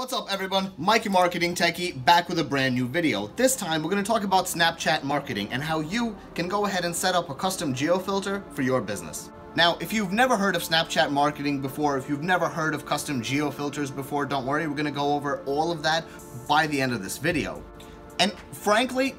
What's up everyone, Mikey Marketing Techie back with a brand new video. This time we're going to talk about Snapchat marketing and how you can go ahead and set up a custom geo filter for your business. Now, if you've never heard of Snapchat marketing before, if you've never heard of custom geo filters before, don't worry, we're going to go over all of that by the end of this video. And frankly,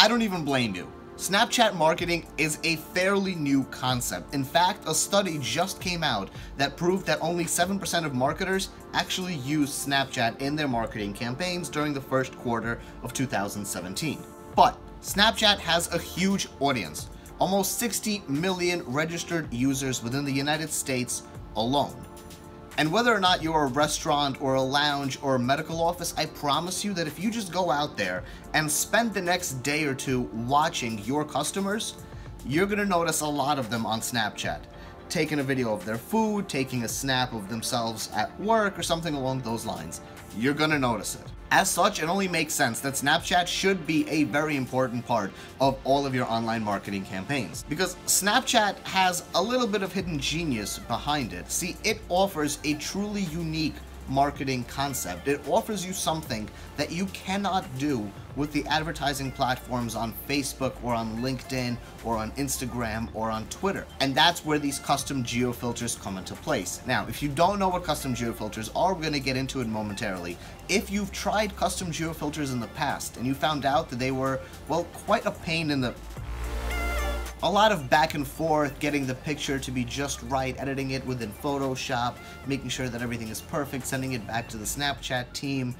I don't even blame you. Snapchat marketing is a fairly new concept. In fact, a study just came out that proved that only 7% of marketers actually use Snapchat in their marketing campaigns during the first quarter of 2017. But Snapchat has a huge audience, almost 60 million registered users within the United States alone. And whether or not you're a restaurant or a lounge or a medical office, I promise you that if you just go out there and spend the next day or two watching your customers, you're gonna notice a lot of them on Snapchat. Taking a video of their food, taking a snap of themselves at work or something along those lines. You're gonna notice it. As such, it only makes sense that Snapchat should be a very important part of all of your online marketing campaigns. Because Snapchat has a little bit of hidden genius behind it. See, it offers a truly unique marketing concept. It offers you something that you cannot do with the advertising platforms on Facebook or on LinkedIn or on Instagram or on Twitter. And that's where these custom geo filters come into place. Now, if you don't know what custom geo filters are, we're going to get into it momentarily. If you've tried custom geo filters in the past and you found out that they were, well, quite a pain in the a lot of back and forth, getting the picture to be just right, editing it within Photoshop, making sure that everything is perfect, sending it back to the Snapchat team.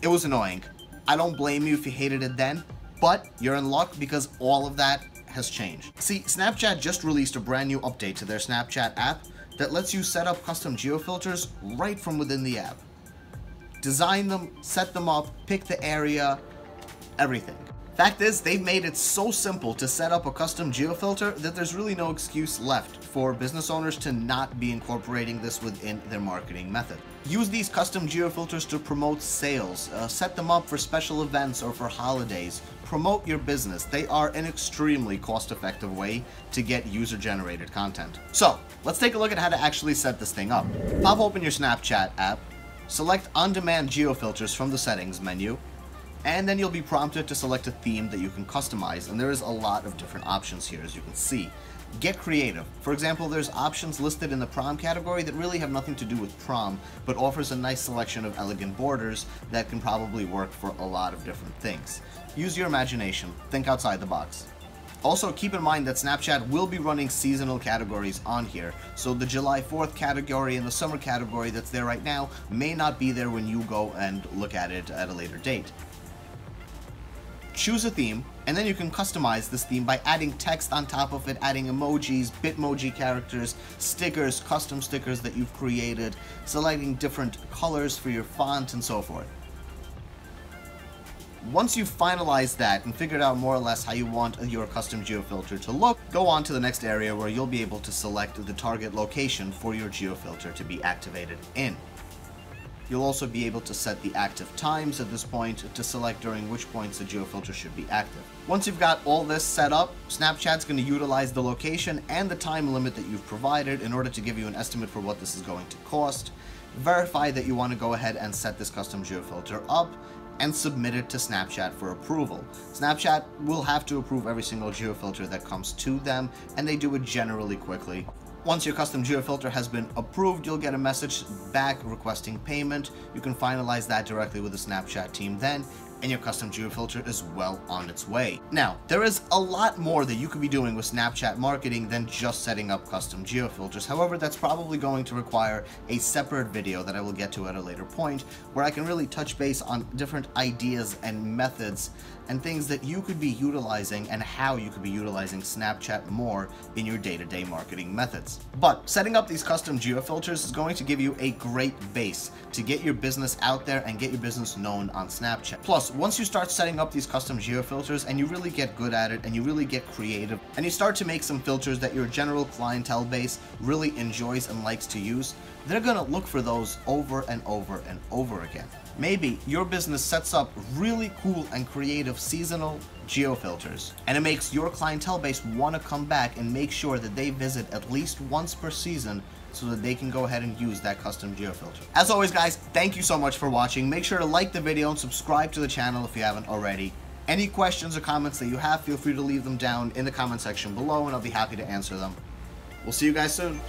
It was annoying. I don't blame you if you hated it then, but you're in luck because all of that has changed. See, Snapchat just released a brand new update to their Snapchat app that lets you set up custom geofilters right from within the app. Design them, set them up, pick the area, everything. Fact is, they've made it so simple to set up a custom geofilter that there's really no excuse left for business owners to not be incorporating this within their marketing method. Use these custom geofilters to promote sales, uh, set them up for special events or for holidays, promote your business. They are an extremely cost-effective way to get user-generated content. So, let's take a look at how to actually set this thing up. Pop open your Snapchat app, select On-Demand Geofilters from the Settings menu, and then you'll be prompted to select a theme that you can customize, and there is a lot of different options here, as you can see. Get creative. For example, there's options listed in the prom category that really have nothing to do with prom, but offers a nice selection of elegant borders that can probably work for a lot of different things. Use your imagination. Think outside the box. Also, keep in mind that Snapchat will be running seasonal categories on here, so the July 4th category and the summer category that's there right now may not be there when you go and look at it at a later date choose a theme, and then you can customize this theme by adding text on top of it, adding emojis, bitmoji characters, stickers, custom stickers that you've created, selecting different colors for your font, and so forth. Once you've finalized that and figured out more or less how you want your custom geofilter to look, go on to the next area where you'll be able to select the target location for your geofilter to be activated in. You'll also be able to set the active times at this point to select during which points the geofilter should be active. Once you've got all this set up, Snapchat's going to utilize the location and the time limit that you've provided in order to give you an estimate for what this is going to cost. Verify that you want to go ahead and set this custom geofilter up and submit it to Snapchat for approval. Snapchat will have to approve every single geofilter that comes to them, and they do it generally quickly. Once your custom geofilter has been approved, you'll get a message back requesting payment. You can finalize that directly with the Snapchat team then, and your custom geofilter is well on its way. Now, there is a lot more that you could be doing with Snapchat marketing than just setting up custom geofilters. However, that's probably going to require a separate video that I will get to at a later point, where I can really touch base on different ideas and methods and things that you could be utilizing and how you could be utilizing Snapchat more in your day-to-day -day marketing methods. But setting up these custom geofilters is going to give you a great base to get your business out there and get your business known on Snapchat. Plus, once you start setting up these custom geofilters and you really get good at it and you really get creative and you start to make some filters that your general clientele base really enjoys and likes to use, they're gonna look for those over and over and over again. Maybe your business sets up really cool and creative seasonal geofilters and it makes your clientele base want to come back and make sure that they visit at least once per season so that they can go ahead and use that custom geofilter. As always guys, thank you so much for watching. Make sure to like the video and subscribe to the channel if you haven't already. Any questions or comments that you have, feel free to leave them down in the comment section below and I'll be happy to answer them. We'll see you guys soon.